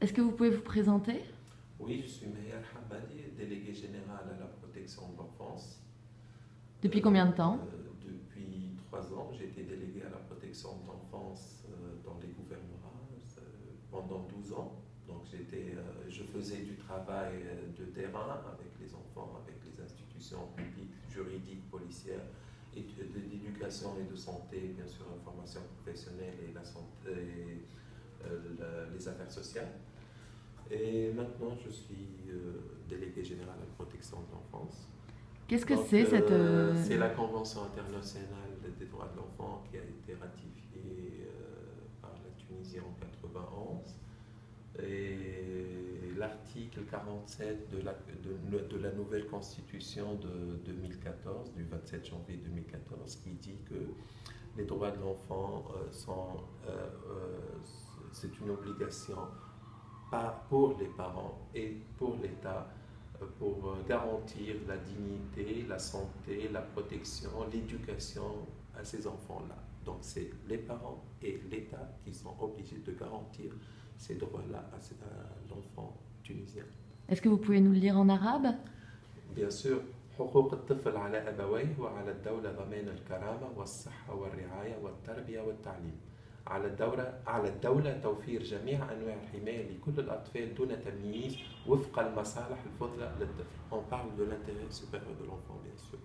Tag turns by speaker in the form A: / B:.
A: Est-ce que vous pouvez vous présenter?
B: Oui, je suis Meher Habadi, délégué général à la protection de l'enfance.
A: Depuis combien de temps?
B: Euh, Depuis trois ans, j'ai été délégué à la protection de l'enfance euh, dans les gouvernements euh, pendant 12 ans. Donc j'étais, je faisais du travail de terrain avec les enfants, avec les institutions publiques, juridiques, policières, et d'éducation et de santé, bien sûr, la formation professionnelle et la santé, la- les affaires sociales. Et maintenant, je suis euh, délégué général à la protection de l'enfance.
A: Qu'est-ce que c'est cette...
B: euh,
A: euh,
B: C'est la Convention internationale des droits de l'enfant qui a été ratifiée par la Tunisie en 91. Et l'article 47 de la, de, de la nouvelle constitution de 2014, du 27 janvier 2014, qui dit que les droits de l'enfant euh, sont, euh, euh, c'est une obligation pas pour les parents et pour l'État euh, pour euh, garantir la dignité, la santé, la protection, l'éducation à ces enfants-là. Donc c'est les parents et l'État qui sont obligés de garantir ces droits-là à, ces- à l'enfant tunisien.
A: Est-ce que vous pouvez nous le lire en arabe
B: Bien sûr حقوق الطفل على أبويه وعلى الدولة ضمان الكرامة والصحة والرعاية والتربية والتعليم على الدولة على الدولة توفير جميع أنواع الحماية لكل الأطفال دون تمييز وفق المصالح الفضلى للطفل. On parle de l'intérêt supérieur de l'enfant, bien sûr.